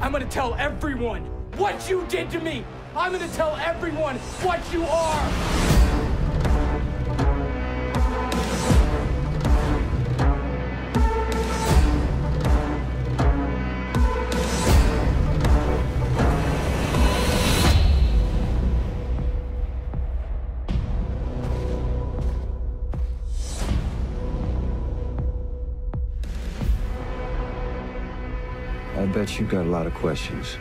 I'm gonna tell everyone what you did to me. I'm gonna tell everyone what you are. I bet you've got a lot of questions.